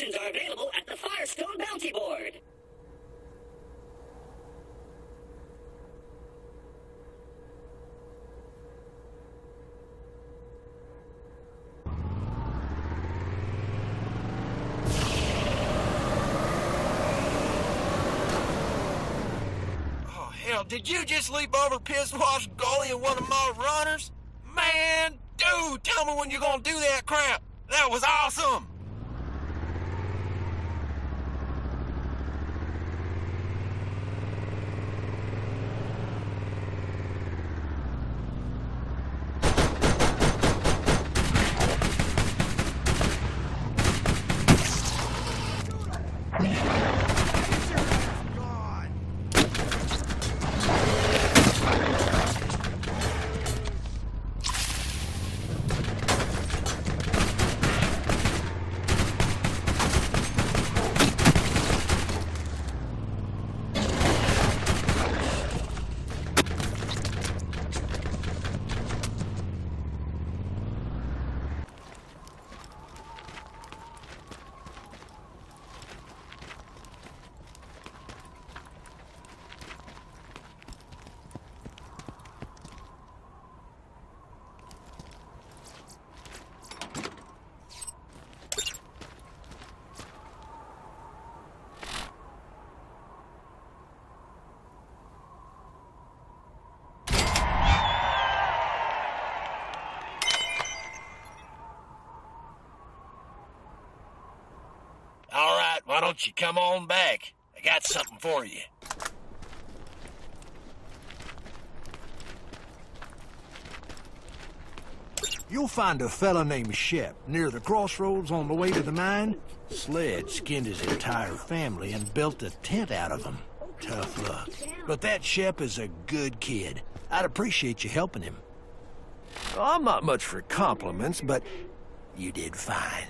Missions are available at the Firestone Bounty Board. Oh, did you just leap over Piss Wash Gully in one of my runners? Man, dude, tell me when you're gonna do that crap. That was awesome. Right, why don't you come on back? I got something for you. You'll find a fella named Shep near the crossroads on the way to the mine. Sledge skinned his entire family and built a tent out of them. Tough luck. But that Shep is a good kid. I'd appreciate you helping him. I'm not much for compliments, but you did fine.